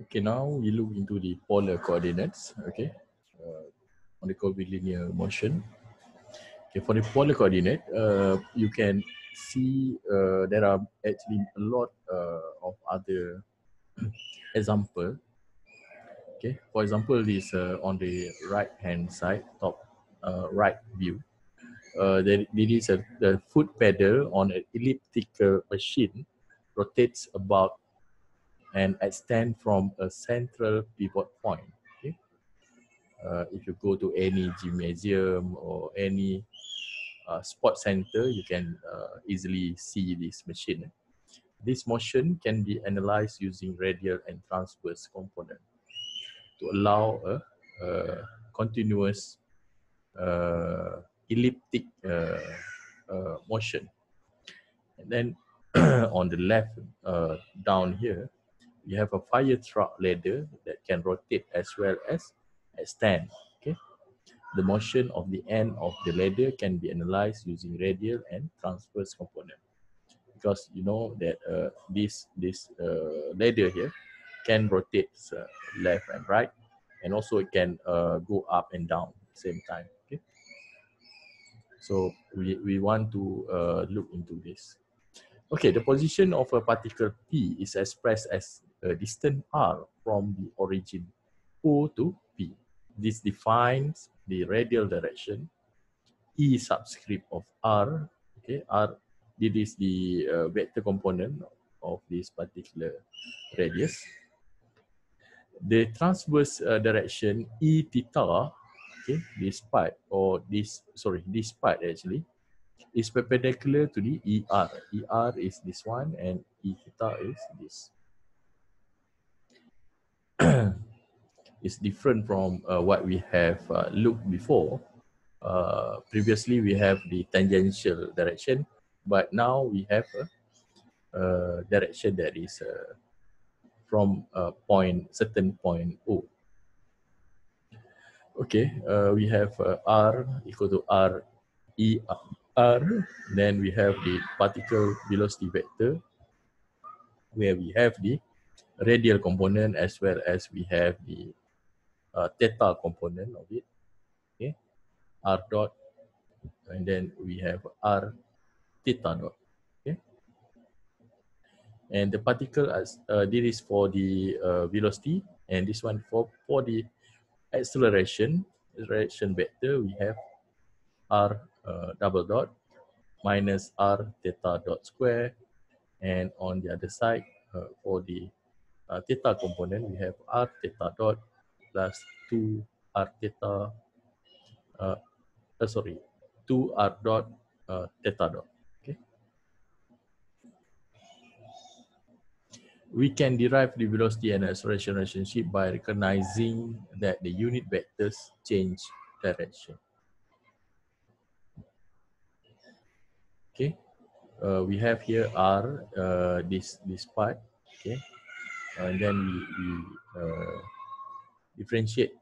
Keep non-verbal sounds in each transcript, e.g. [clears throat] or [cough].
Okay, now we look into the polar coordinates, okay, uh, on the curvilinear motion. Okay, for the polar coordinate, uh, you can see uh, there are actually a lot uh, of other [clears throat] example. Okay, for example, this uh, on the right hand side, top uh, right view. There, there is a the foot pedal on an elliptical machine rotates about and extend from a central pivot point. Okay? Uh, if you go to any gymnasium or any uh, sport center, you can uh, easily see this machine. This motion can be analyzed using radial and transverse component to allow a, a continuous uh, elliptic uh, uh, motion. And then [clears throat] on the left down here, you have a fire truck ladder that can rotate as well as extend. Okay, the motion of the end of the ladder can be analyzed using radial and transverse component. Because you know that uh, this this uh, ladder here can rotate uh, left and right and also it can uh, go up and down at the same time okay? So we, we want to uh, look into this. Okay the position of a particle p is expressed as a distance r from the origin O to P. This defines the radial direction E subscript of R. Okay, R. This is the uh, vector component of this particular radius. The transverse uh, direction E theta, okay, this part or this sorry this part actually is perpendicular to the ER. ER is this one and E theta is this. [clears throat] is different from uh, what we have uh, looked before. Uh, previously, we have the tangential direction, but now we have a, a direction that is uh, from a point, certain point O. Okay, uh, we have uh, R equal to R E R. Then we have the particle velocity vector, where we have the radial component as well as we have the uh, theta component of it. Okay, r dot, and then we have r theta dot. Okay, and the particle as uh, this is for the uh, velocity, and this one for for the acceleration acceleration vector. We have r uh, double dot minus r theta dot square, and on the other side uh, for the uh, theta component, we have r theta dot plus 2 r theta, uh, uh, sorry, 2 r dot uh, theta dot. Okay. We can derive the velocity and acceleration relationship by recognizing that the unit vectors change direction. Okay, uh, we have here r uh, this this part. Okay, and then we, we uh, differentiate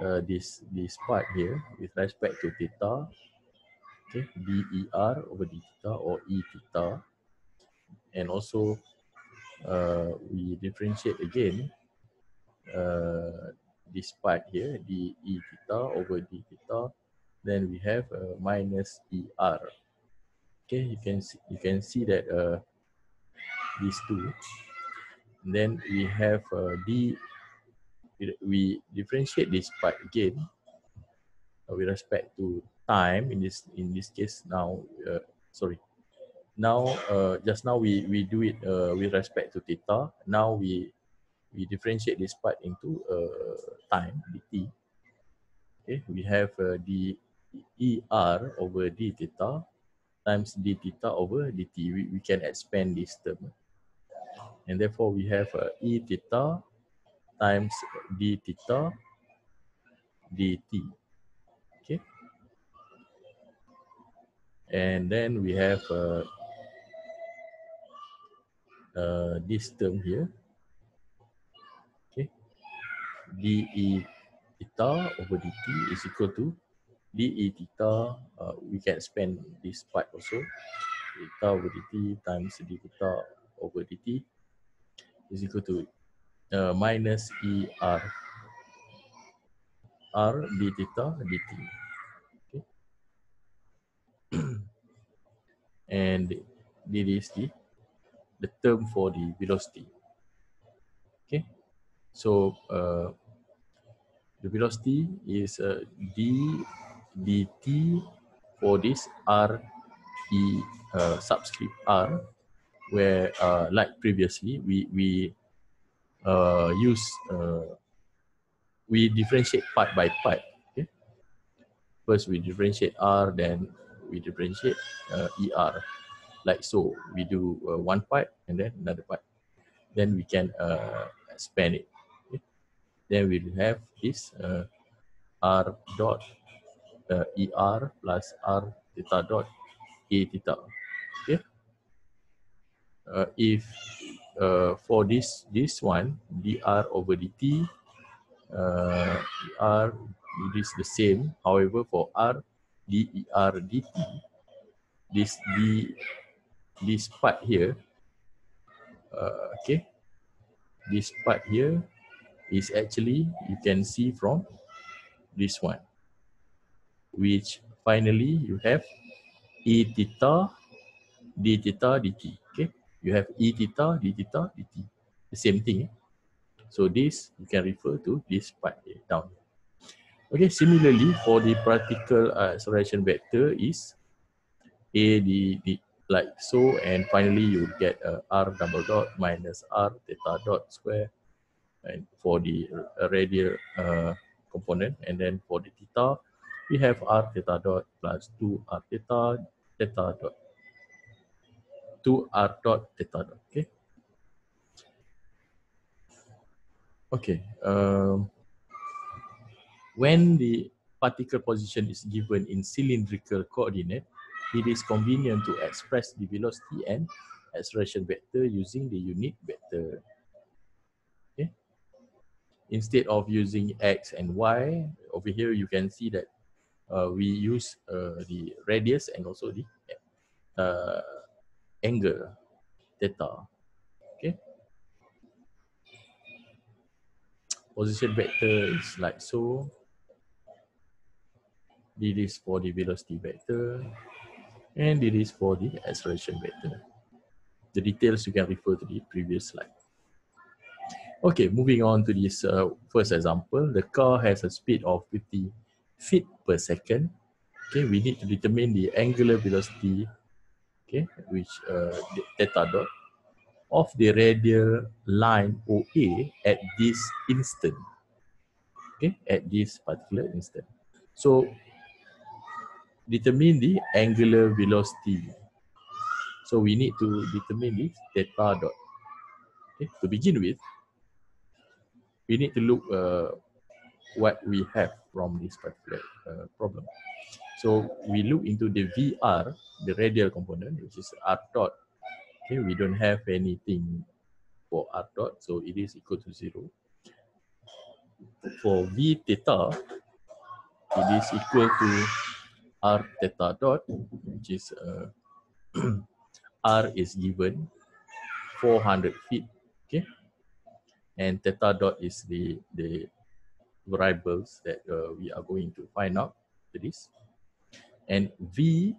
uh, this this part here with respect to theta. Okay der over d theta or e theta. And also uh, we differentiate again uh, this part here d e theta over d theta. Then we have uh, minus er okay you can see, you can see that uh, these two then we have uh, d we differentiate this part again uh, with respect to time in this in this case now uh, sorry. Now uh, just now we we do it uh, with respect to theta. Now we we differentiate this part into uh, time dt. Okay we have uh, d er over d theta times d theta over dt we, we can expand this term and therefore we have uh, e theta times d theta dt. Okay. And then we have uh, uh, this term here. Okay. dE theta over dt is equal to dE theta. Uh, we can expand this part also. Theta over dt times d theta over dt is equal to uh, minus ER. R d theta dt. Okay. [clears throat] and this is the, the term for the velocity. Okay. So uh, the velocity is uh, d dt for this r e uh, subscript r where uh, like previously we we uh, use uh, we differentiate part by part. Okay, first we differentiate r, then we differentiate uh, er, like so. We do uh, one part and then another part. Then we can uh, expand it. Okay? Then we have this uh, r dot uh, er plus r theta dot a theta. Okay uh, if uh, for this this one dr over dt uh, r it is the same. However for r der dt this d this part here uh, okay this part here is actually you can see from this one which finally you have e theta d theta dt you have e theta, d theta, dt. The same thing. Eh? So this, you can refer to this part here, down. Okay, similarly, for the particle uh, acceleration vector is a d, d like so, and finally you get uh, r double dot minus r theta dot square and for the radial uh, component, and then for the theta, we have r theta dot plus 2 r theta theta dot to r dot theta dot. Okay. Okay. Um, when the particle position is given in cylindrical coordinate, it is convenient to express the velocity and acceleration vector using the unit vector. Okay. Instead of using x and y, over here you can see that uh, we use uh, the radius and also the uh, angle theta. Okay. Position vector is like so. This is for the velocity vector. And this is for the acceleration vector. The details you can refer to the previous slide. Okay, moving on to this uh, first example. The car has a speed of 50 feet per second. Okay, we need to determine the angular velocity okay, which uh, theta dot of the radial line OA at this instant, okay, at this particular instant. So determine the angular velocity. So we need to determine the theta dot. Okay, to begin with, we need to look uh, what we have from this particular uh, problem. So we look into the VR, the radial component, which is R dot. Okay, we don't have anything for R dot, so it is equal to zero. For V theta, it is equal to R theta dot, which is uh, [clears throat] R is given 400 feet, okay? And theta dot is the, the variables that uh, we are going to find out to this. And V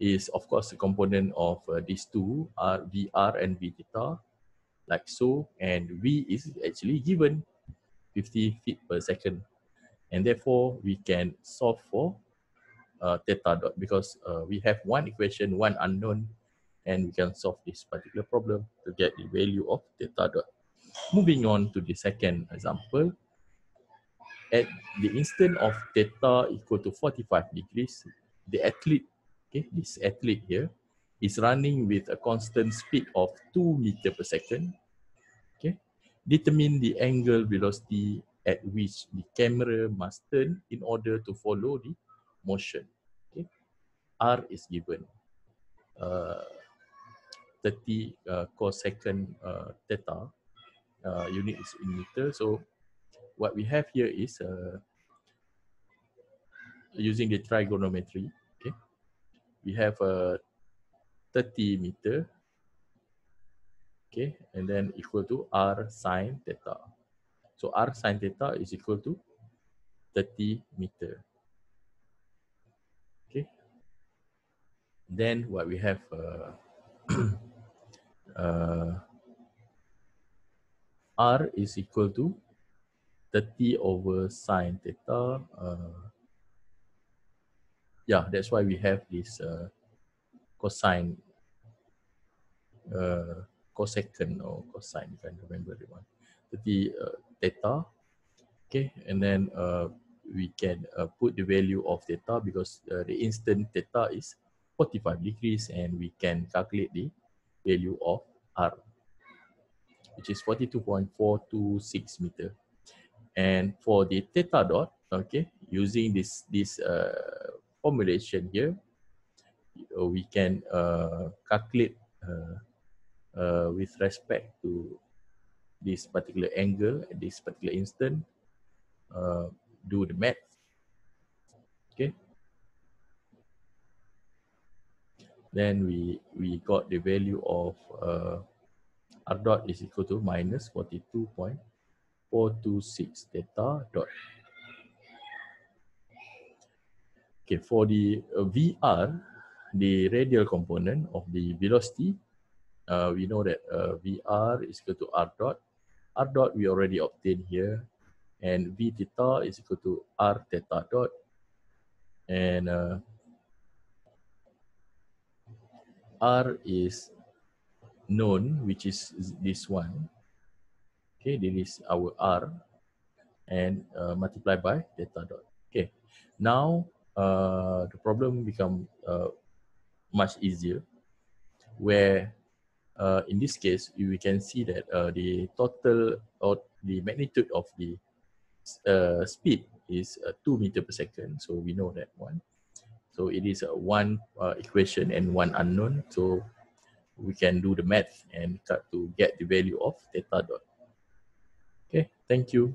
is of course a component of uh, these two are VR and V theta. Like so and V is actually given 50 feet per second. And therefore we can solve for uh, theta dot because uh, we have one equation one unknown and we can solve this particular problem to get the value of theta dot. Moving on to the second example, at the instant of theta equal to 45 degrees, the athlete, okay, this athlete here is running with a constant speed of 2 meter per second. Okay, determine the angle velocity at which the camera must turn in order to follow the motion. Okay, R is given. Uh, 30 uh, cosecant uh, theta uh, unit is in meter. So what we have here is uh, using the trigonometry. We have a 30 meter. Okay, and then equal to r sine theta. So r sine theta is equal to 30 meter. Okay. Then what we have uh, [clears throat] uh, r is equal to 30 over sine theta. Uh, yeah, that's why we have this uh, cosine, uh, cosecant or cosine, if I remember the one. 30 uh, theta, okay, and then uh, we can uh, put the value of theta because uh, the instant theta is 45 degrees and we can calculate the value of r, which is 42.426 meter. And for the theta dot, okay, using this, this uh, formulation here, uh, we can uh, calculate uh, uh, with respect to this particular angle at this particular instant, uh, do the math. Okay. Then we, we got the value of uh, r dot is equal to minus 42. 426 theta dot. Okay, for the uh, VR, the radial component of the velocity, uh, we know that uh, VR is equal to R dot. R dot we already obtained here. And V theta is equal to R theta dot. And uh, R is known, which is this one. Okay, this is our R and uh, multiply by theta dot. Okay, now uh, the problem become uh, much easier where uh, in this case we can see that uh, the total or the magnitude of the uh, speed is uh, 2 meter per second. So we know that one. So it is uh, one uh, equation and one unknown. So we can do the math and start to get the value of theta dot. Okay, thank you.